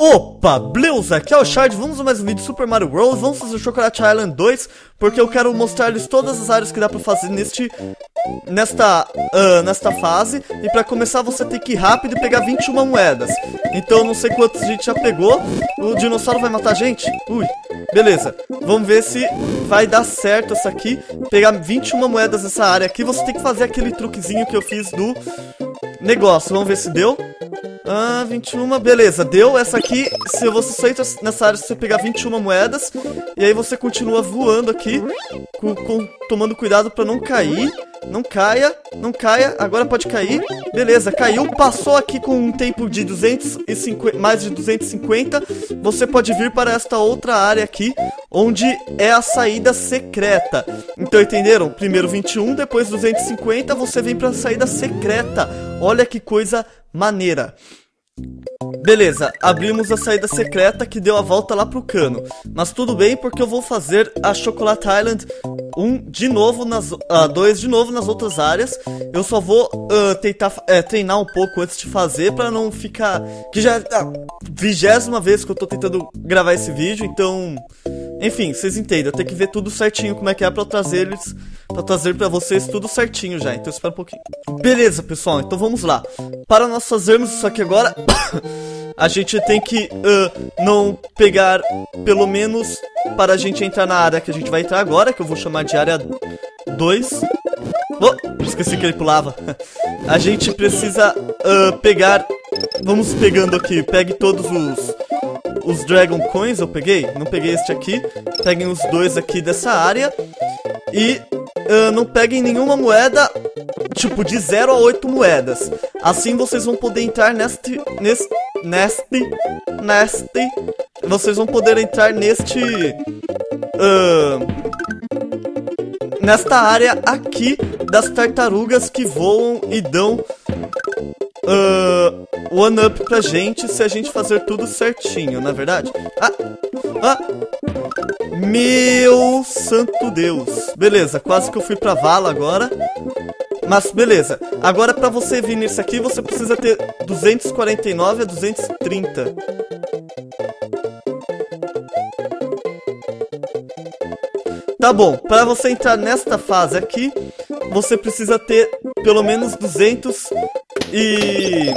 Opa, beleza? Aqui é o Shard, vamos a mais um vídeo de Super Mario World, vamos fazer o Chocolate Island 2 Porque eu quero mostrar-lhes todas as áreas que dá pra fazer neste, nesta, uh, nesta fase E pra começar você tem que ir rápido e pegar 21 moedas Então não sei quantos a gente já pegou O dinossauro vai matar a gente? Ui, beleza Vamos ver se vai dar certo essa aqui Pegar 21 moedas nessa área aqui Você tem que fazer aquele truquezinho que eu fiz do negócio Vamos ver se deu ah, 21, beleza, deu essa aqui, se você entra nessa área, você pegar 21 moedas, e aí você continua voando aqui, com, com, tomando cuidado pra não cair, não caia, não caia, agora pode cair, beleza, caiu, passou aqui com um tempo de 250, mais de 250, você pode vir para esta outra área aqui, onde é a saída secreta, então entenderam? Primeiro 21, depois 250, você vem para a saída secreta, olha que coisa maneira. Beleza, abrimos a saída secreta que deu a volta lá pro cano. Mas tudo bem porque eu vou fazer a Chocolate Island 1 de novo nas... Uh, ah, 2 de novo nas outras áreas. Eu só vou uh, tentar uh, treinar um pouco antes de fazer pra não ficar... Que já é a vigésima vez que eu tô tentando gravar esse vídeo, então... Enfim, vocês entendem, eu tenho que ver tudo certinho como é que é pra trazer eles Pra trazer pra vocês tudo certinho já, então espera um pouquinho Beleza, pessoal, então vamos lá Para nós fazermos isso aqui agora A gente tem que uh, não pegar pelo menos para a gente entrar na área que a gente vai entrar agora Que eu vou chamar de área 2 Oh, esqueci que ele pulava A gente precisa uh, pegar Vamos pegando aqui, pegue todos os os Dragon Coins eu peguei? Não peguei este aqui. Peguem os dois aqui dessa área. E uh, não peguem nenhuma moeda, tipo, de 0 a 8 moedas. Assim vocês vão poder entrar neste... Neste... Neste... Neste... Vocês vão poder entrar neste... Uh, nesta área aqui das tartarugas que voam e dão uh, one up pra gente se a gente fazer tudo certinho, na é verdade? Ah! Ah! Meu santo Deus! Beleza, quase que eu fui pra vala agora. Mas beleza, agora pra você vir nisso aqui, você precisa ter 249 a 230. Tá bom, para você entrar nesta fase aqui, você precisa ter pelo menos 200 e...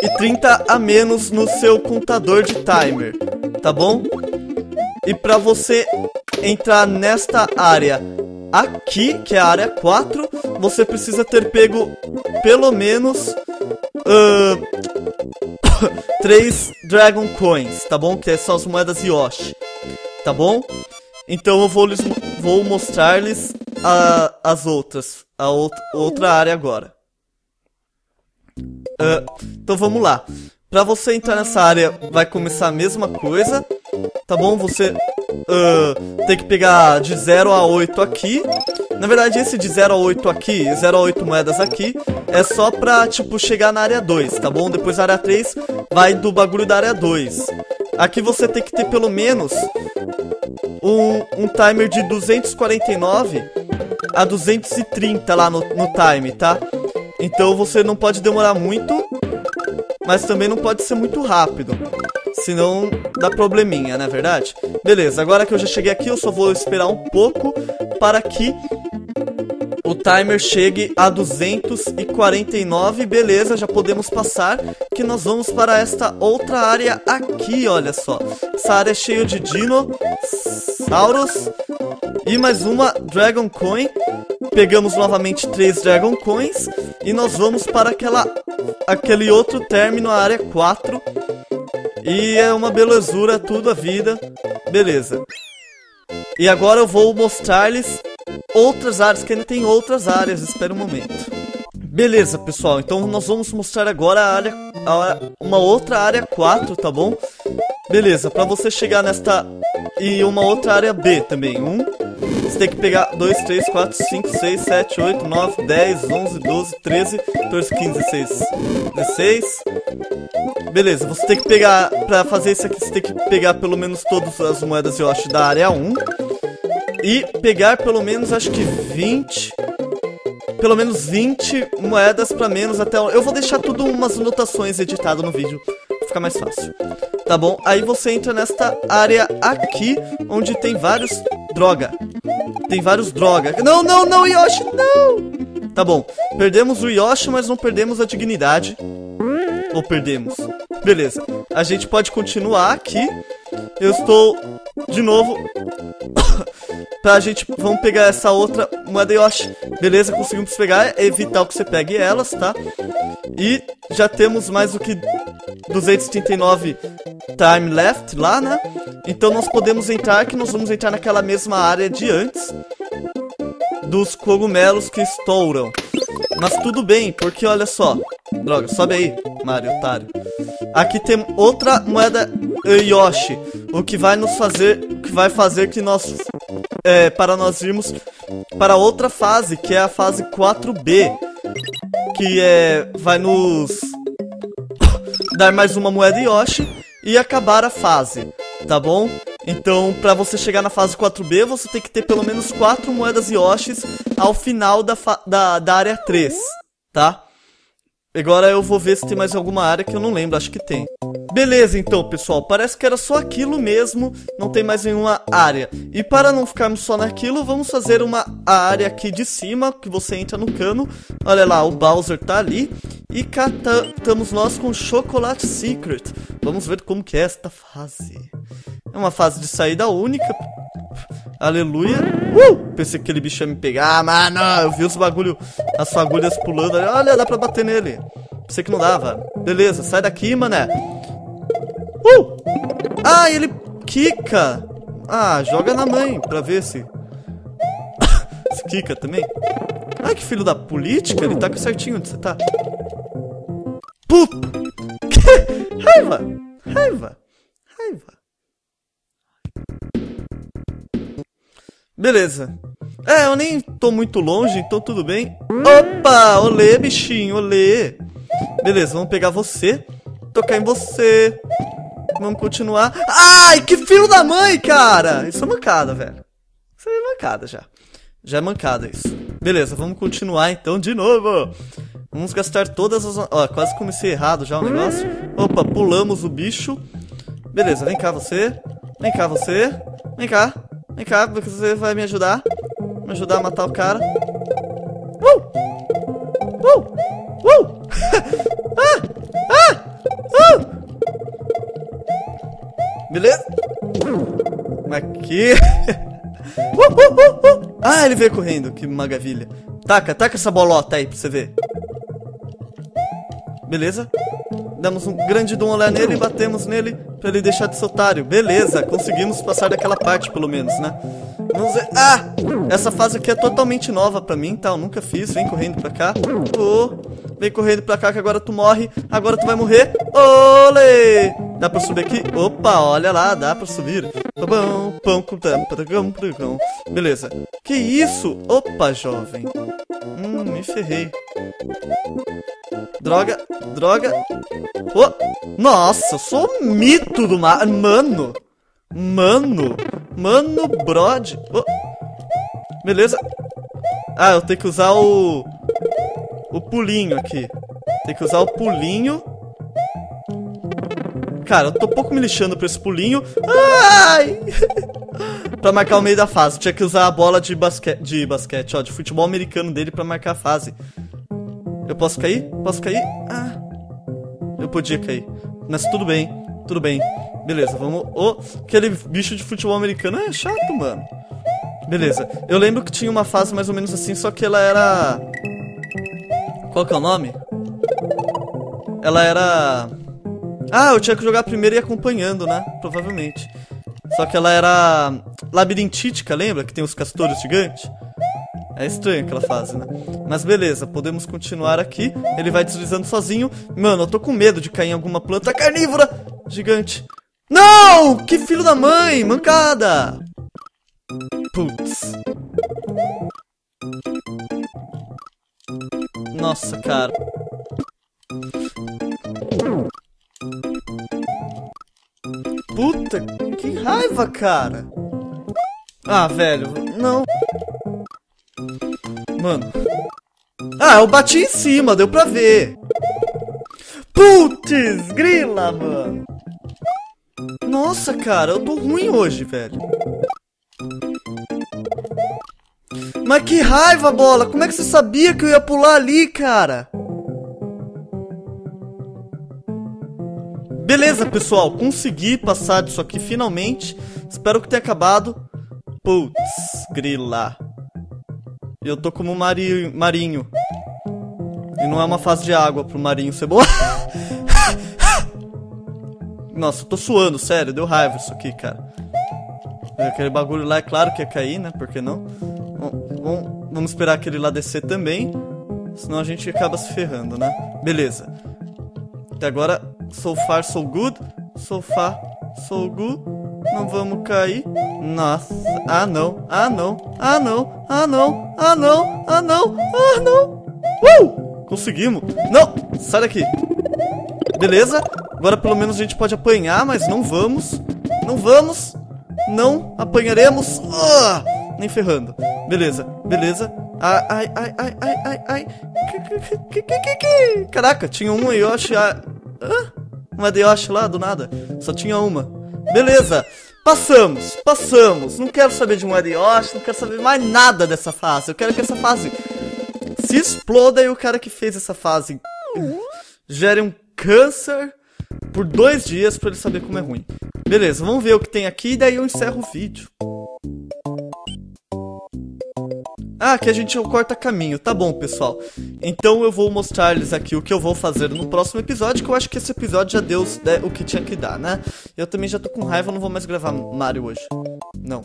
E 30 a menos no seu contador de timer, tá bom? E pra você entrar nesta área aqui, que é a área 4, você precisa ter pego pelo menos... Uh, 3 Dragon Coins, tá bom? Que são as moedas Yoshi, tá bom? Então eu vou, lhes, vou mostrar-lhes as outras, a outra área agora. Uh, então vamos lá. Pra você entrar nessa área, vai começar a mesma coisa, tá bom? Você uh, tem que pegar de 0 a 8 aqui. Na verdade, esse de 0 a 8 aqui, 0 a 8 moedas aqui, é só pra, tipo, chegar na área 2, tá bom? Depois a área 3 vai do bagulho da área 2. Aqui você tem que ter pelo menos um, um timer de 249 a 230 lá no, no time, tá? Então você não pode demorar muito, mas também não pode ser muito rápido. Senão dá probleminha, não é verdade? Beleza, agora que eu já cheguei aqui, eu só vou esperar um pouco para que o timer chegue a 249, beleza, já podemos passar, que nós vamos para esta outra área aqui, olha só. Essa área é cheia de dinossauros e mais uma Dragon Coin. Pegamos novamente três Dragon Coins e nós vamos para aquela, aquele outro término, a área 4. E é uma belezura, tudo a vida. Beleza. E agora eu vou mostrar-lhes outras áreas, que ainda tem outras áreas, espera um momento. Beleza, pessoal, então nós vamos mostrar agora a área, a, uma outra área 4, tá bom? Beleza, pra você chegar nesta... E uma outra área B também, um, você tem que pegar 2, 3, 4, 5, 6, 7, 8, 9, 10, 11, 12, 13, 14, 15, 16, 16. Beleza, você tem que pegar, pra fazer isso aqui, você tem que pegar pelo menos todas as moedas Yoshi da área 1. E pegar pelo menos, acho que 20... Pelo menos 20 moedas pra menos até... Eu vou deixar tudo umas anotações editadas no vídeo ficar mais fácil. Tá bom? Aí você entra nesta área aqui, onde tem vários... Droga. Tem vários droga. Não, não, não, Yoshi, não! Tá bom. Perdemos o Yoshi, mas não perdemos a dignidade. Ou perdemos? Beleza. A gente pode continuar aqui. Eu estou, de novo... pra gente... Vamos pegar essa outra moeda Yoshi. Beleza, conseguimos pegar. É vital que você pegue elas, tá? E já temos mais do que 239 time left lá, né? Então nós podemos entrar, que nós vamos entrar naquela mesma área de antes dos cogumelos que estouram. Mas tudo bem, porque olha só. Droga, sobe aí, Mario, otário. Aqui tem outra moeda Yoshi, o que vai nos fazer, o que vai fazer que nós, é, para nós irmos para outra fase, que é a fase 4B, que é, vai nos dar mais uma moeda Yoshi e acabar a fase, tá bom? Então, pra você chegar na fase 4B, você tem que ter pelo menos 4 moedas Yoshis ao final da, da, da área 3, tá? Agora eu vou ver se tem mais alguma área que eu não lembro, acho que tem. Beleza, então, pessoal, parece que era só aquilo mesmo, não tem mais nenhuma área. E para não ficarmos só naquilo, vamos fazer uma área aqui de cima, que você entra no cano. Olha lá, o Bowser tá ali. E cá estamos nós com Chocolate Secret. Vamos ver como que é esta fase. É uma fase de saída única. Aleluia. Uh! Pensei que aquele bicho ia me pegar. Mano, eu vi os bagulho, as fagulhas pulando. Olha, dá pra bater nele. Pensei que não dava. Beleza, sai daqui, mané. Uh! Ah, ele quica. Ah, joga na mãe pra ver se... se quica também. Ai, que filho da política. Ele tá certinho onde você tá. Puta! Que raiva! Raiva! Raiva! Beleza. É, eu nem tô muito longe, então tudo bem. Opa! Olê, bichinho, olê. Beleza, vamos pegar você. Tocar em você. Vamos continuar. Ai, que filho da mãe, cara! Isso é mancada, velho. Isso é mancada já. Já é mancada isso. Beleza, vamos continuar então de novo. Vamos gastar todas as... Ó, quase comecei errado já o negócio. Opa, pulamos o bicho. Beleza, vem cá você. Vem cá você. Vem cá. Vem cá, você vai me ajudar. Me ajudar a matar o cara. Uh! Uh! Uh! ah! Ah! Uh! Beleza? Aqui. uh, uh, uh, ah, ele veio correndo. Que maravilha. Taca, taca essa bolota aí pra você ver. Beleza? Damos um grande dom olhar nele e batemos nele pra ele deixar de ser otário. Beleza, conseguimos passar daquela parte, pelo menos, né? Vamos ver... Ah! Essa fase aqui é totalmente nova pra mim, tá? Eu nunca fiz. Vem correndo pra cá. Oh, vem correndo pra cá que agora tu morre. Agora tu vai morrer. Olê! Dá pra subir aqui? Opa, olha lá, dá pra subir. Beleza. Que isso? Opa, jovem. Hum, me ferrei. Droga, droga. Oh, nossa, eu sou mito do mar. Mano. Mano. Mano, brod. Oh. Beleza. Ah, eu tenho que usar o... O pulinho aqui. Tem que usar o pulinho. Cara, eu tô pouco me lixando pra esse pulinho. Ai! pra marcar o meio da fase. Tinha que usar a bola de, basque... de basquete, ó, de futebol americano dele pra marcar a fase. Eu posso cair? Posso cair? Ah. Eu podia cair. Mas tudo bem. Tudo bem. Beleza, vamos... Oh, aquele bicho de futebol americano é chato, mano. Beleza. Eu lembro que tinha uma fase mais ou menos assim, só que ela era... Qual que é o nome? Ela era... Ah, eu tinha que jogar primeiro e ir acompanhando, né? Provavelmente. Só que ela era labirintítica, lembra? Que tem os castores gigantes. É estranho aquela fase, né? Mas beleza, podemos continuar aqui. Ele vai deslizando sozinho. Mano, eu tô com medo de cair em alguma planta carnívora gigante. Não! Que filho da mãe! Mancada! Putz. Nossa, cara. Puta, que raiva, cara. Ah, velho, não. Mano. Ah, eu bati em cima, deu pra ver. Putz, grila, mano. Nossa, cara, eu tô ruim hoje, velho. Mas que raiva, bola! Como é que você sabia que eu ia pular ali, cara? Beleza, pessoal, consegui passar disso aqui finalmente. Espero que tenha acabado. Putz, grila. Eu tô como mari marinho. E não é uma fase de água pro marinho ser boa. Nossa, eu tô suando, sério, deu raiva isso aqui, cara. Aquele bagulho lá é claro que ia cair, né? Por que não? Bom, vamos esperar aquele lá descer também. Senão a gente acaba se ferrando, né? Beleza. Até agora So far, so good. So far, so good. Não vamos cair. Nossa. Ah, não. Ah, não. Ah, não. Ah, não. Ah, não. Ah, não. Ah, não. Uh! Conseguimos. Não. Sai daqui. Beleza. Agora pelo menos a gente pode apanhar, mas não vamos. Não vamos. Não apanharemos. Ah! Nem ferrando. Beleza. Beleza. Ai, ai, ai, ai, ai, ai, ai. Caraca, tinha um Yoshi. Ah. Uma de Yoshi lá, do nada. Só tinha uma. Beleza. Passamos, passamos. Não quero saber de um Yoshi, não quero saber mais nada dessa fase. Eu quero que essa fase se exploda e o cara que fez essa fase gere um câncer por dois dias pra ele saber como é ruim. Beleza, vamos ver o que tem aqui e daí eu encerro o vídeo. Ah, que a gente corta caminho. Tá bom, pessoal. Então eu vou mostrar-lhes aqui o que eu vou fazer no próximo episódio, que eu acho que esse episódio já deu né, o que tinha que dar, né? Eu também já tô com raiva, não vou mais gravar Mario hoje. Não.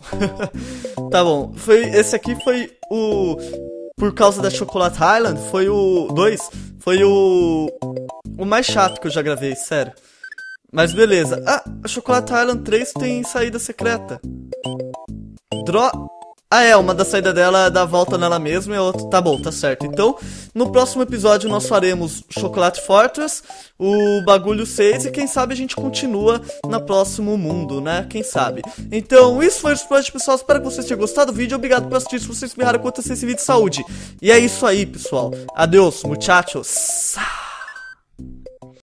tá bom. Foi, esse aqui foi o... Por causa da Chocolate Island, foi o... 2. Foi o... O mais chato que eu já gravei, sério. Mas beleza. Ah, a Chocolate Island 3 tem saída secreta. Dro... Ah, é, uma da saída dela dá volta nela mesma e a outra. Tá bom, tá certo. Então, no próximo episódio nós faremos Chocolate Fortress, o Bagulho 6 e quem sabe a gente continua no próximo mundo, né? Quem sabe. Então, isso foi o episódio, pessoal. Espero que vocês tenham gostado do vídeo. Obrigado por assistir. Se vocês me quanto a esse vídeo de saúde. E é isso aí, pessoal. Adeus, muchachos.